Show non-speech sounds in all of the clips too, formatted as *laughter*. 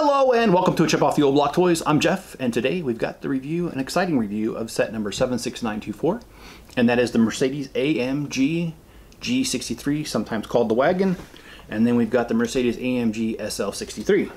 Hello and welcome to a Chip Off the Old Block Toys. I'm Jeff and today we've got the review, an exciting review of set number 76924 and that is the Mercedes AMG G63, sometimes called the wagon, and then we've got the Mercedes AMG SL63.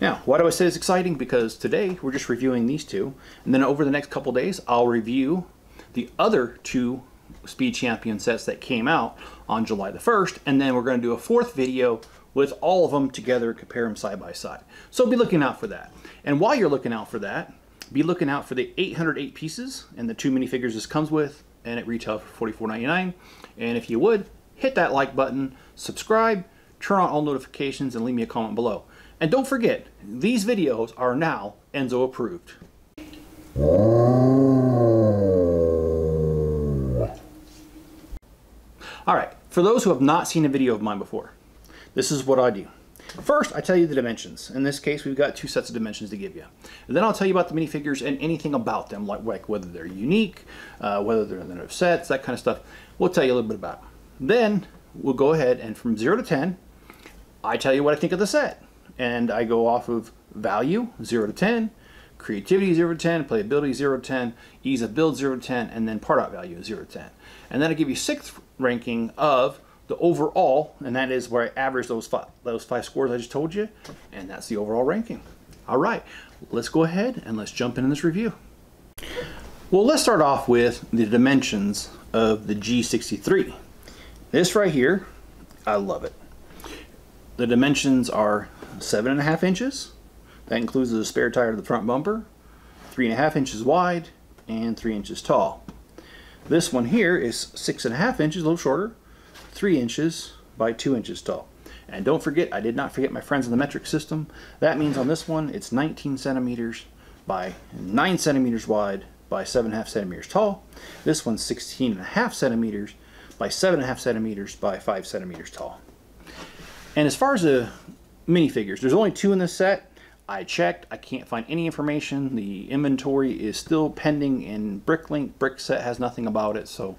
Now, why do I say it's exciting? Because today we're just reviewing these two, and then over the next couple days I'll review the other two Speed Champion sets that came out on July the 1st, and then we're going to do a fourth video with all of them together, compare them side by side. So be looking out for that. And while you're looking out for that, be looking out for the 808 pieces and the two minifigures this comes with, and it retails for $44.99. And if you would, hit that like button, subscribe, turn on all notifications, and leave me a comment below. And don't forget, these videos are now Enzo approved. Alright, for those who have not seen a video of mine before, this is what I do. First, I tell you the dimensions. In this case, we've got two sets of dimensions to give you. And then I'll tell you about the minifigures and anything about them, like, like whether they're unique, uh, whether they're in the their sets, that kind of stuff. We'll tell you a little bit about. Then we'll go ahead and from 0 to 10, I tell you what I think of the set. And I go off of value, 0 to 10, creativity 0 to 10, playability 0 to 10, ease of build 0 to 10, and then part out value 0 to 10. And then I give you sixth ranking of the overall, and that is where I average those five, those five scores I just told you, and that's the overall ranking. All right, let's go ahead and let's jump into this review. Well, let's start off with the dimensions of the G63. This right here, I love it. The dimensions are seven and a half inches. That includes the spare tire to the front bumper, three and a half inches wide, and three inches tall. This one here is six and a half inches, a little shorter, 3 inches by 2 inches tall. And don't forget, I did not forget my friends in the metric system. That means on this one, it's 19 centimeters by 9 centimeters wide by 7.5 centimeters tall. This one's 16.5 centimeters by 7.5 centimeters by 5 centimeters tall. And as far as the minifigures, there's only two in this set. I checked, I can't find any information. The inventory is still pending in Bricklink. Brickset has nothing about it, so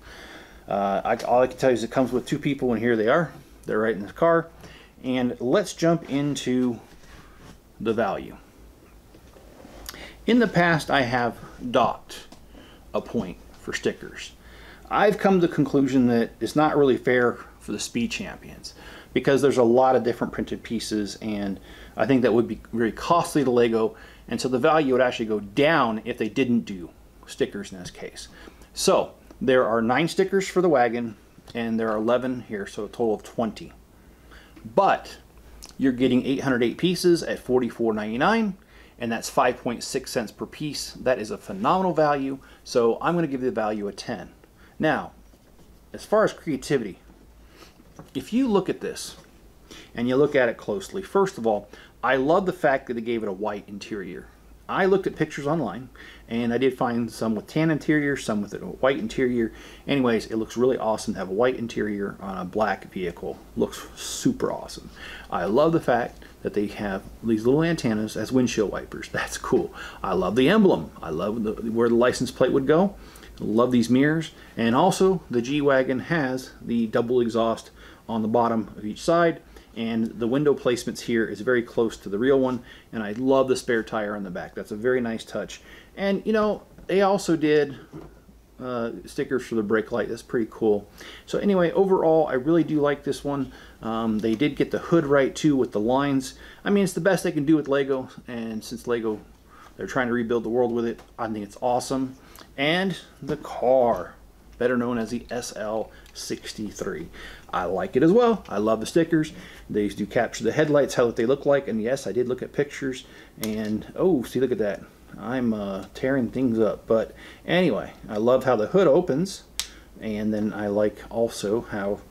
uh, I, all I can tell you is it comes with two people, and here they are. They're right in the car. And let's jump into the value. In the past, I have docked a point for stickers. I've come to the conclusion that it's not really fair for the speed champions because there's a lot of different printed pieces and I think that would be very costly to Lego and so the value would actually go down if they didn't do stickers in this case. So there are nine stickers for the wagon, and there are 11 here, so a total of 20. But you're getting 808 pieces at $44.99, and that's 5.6 cents per piece. That is a phenomenal value, so I'm going to give the value a 10. Now, as far as creativity, if you look at this and you look at it closely, first of all, I love the fact that they gave it a white interior. I looked at pictures online and I did find some with tan interior, some with a white interior. Anyways, it looks really awesome to have a white interior on a black vehicle. Looks super awesome. I love the fact that they have these little antennas as windshield wipers. *laughs* That's cool. I love the emblem. I love the, where the license plate would go. Love these mirrors. And also the G-Wagon has the double exhaust on the bottom of each side and the window placements here is very close to the real one and I love the spare tire on the back. That's a very nice touch. And you know they also did uh, stickers for the brake light. That's pretty cool. So anyway overall I really do like this one. Um, they did get the hood right too with the lines. I mean it's the best they can do with Lego and since Lego they're trying to rebuild the world with it I think it's awesome. And the car better known as the SL63. I like it as well. I love the stickers. These do capture the headlights, how they look like. And yes, I did look at pictures. And, oh, see, look at that. I'm uh, tearing things up. But anyway, I love how the hood opens. And then I like also how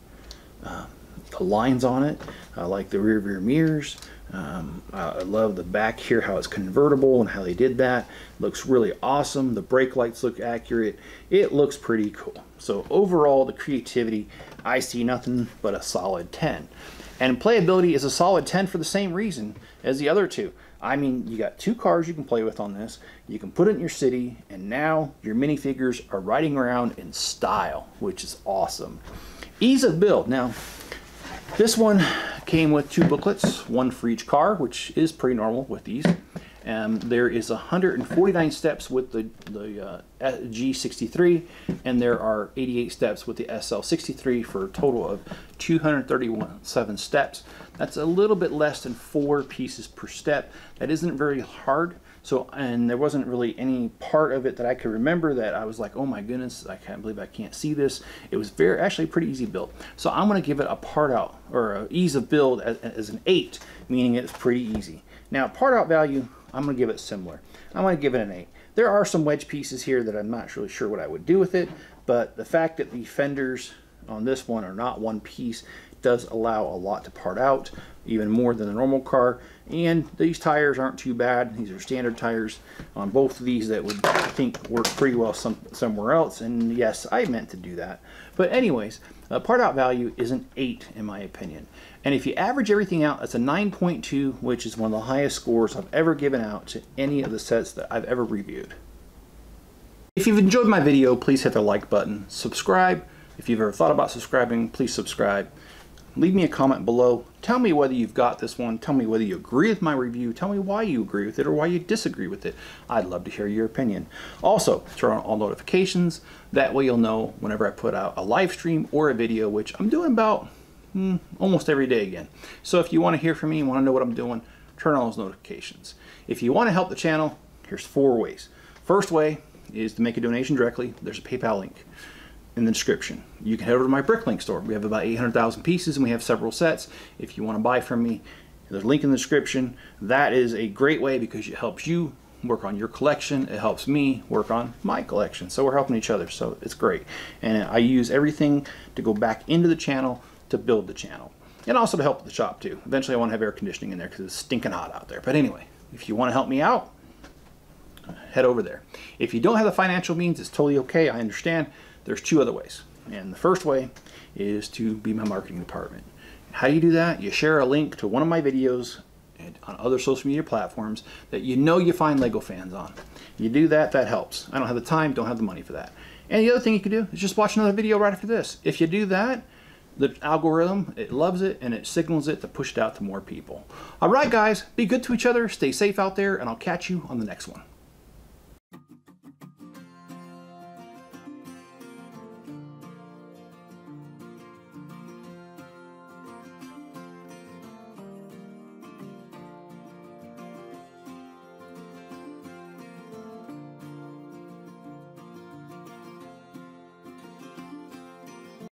uh, the lines on it. I like the rear rear mirrors. Um, I love the back here, how it's convertible and how they did that. Looks really awesome. The brake lights look accurate. It looks pretty cool. So overall, the creativity, I see nothing but a solid 10. And playability is a solid 10 for the same reason as the other two. I mean, you got two cars you can play with on this. You can put it in your city, and now your minifigures are riding around in style, which is awesome. Ease of build. Now, this one Came with two booklets, one for each car, which is pretty normal with these. And there is 149 steps with the, the uh, G63, and there are 88 steps with the SL63 for a total of 237 steps. That's a little bit less than four pieces per step. That isn't very hard. So, and there wasn't really any part of it that I could remember that I was like, oh my goodness, I can't believe I can't see this. It was very, actually pretty easy build. So I'm gonna give it a part out, or ease of build as, as an eight, meaning it's pretty easy. Now, part out value, I'm gonna give it similar. I'm gonna give it an eight. There are some wedge pieces here that I'm not really sure what I would do with it, but the fact that the fenders on this one are not one piece does allow a lot to part out, even more than the normal car. And these tires aren't too bad. These are standard tires on both of these that would, I think, work pretty well some, somewhere else. And yes, I meant to do that. But anyways, uh, part out value is an 8 in my opinion. And if you average everything out, that's a 9.2, which is one of the highest scores I've ever given out to any of the sets that I've ever reviewed. If you've enjoyed my video, please hit the like button, subscribe. If you've ever thought about subscribing, please subscribe leave me a comment below. Tell me whether you've got this one. Tell me whether you agree with my review. Tell me why you agree with it or why you disagree with it. I'd love to hear your opinion. Also, turn on all notifications. That way you'll know whenever I put out a live stream or a video, which I'm doing about hmm, almost every day again. So if you want to hear from me, and want to know what I'm doing, turn on those notifications. If you want to help the channel, here's four ways. First way is to make a donation directly. There's a PayPal link in the description. You can head over to my Bricklink store. We have about 800,000 pieces and we have several sets. If you want to buy from me, there's a link in the description. That is a great way because it helps you work on your collection. It helps me work on my collection. So we're helping each other. So it's great. And I use everything to go back into the channel to build the channel. And also to help the shop too. Eventually I want to have air conditioning in there because it's stinking hot out there. But anyway, if you want to help me out, head over there. If you don't have the financial means, it's totally okay. I understand. There's two other ways. And the first way is to be my marketing department. How do you do that? You share a link to one of my videos on other social media platforms that you know you find Lego fans on. You do that, that helps. I don't have the time, don't have the money for that. And the other thing you can do is just watch another video right after this. If you do that, the algorithm, it loves it and it signals it to push it out to more people. All right, guys, be good to each other, stay safe out there, and I'll catch you on the next one.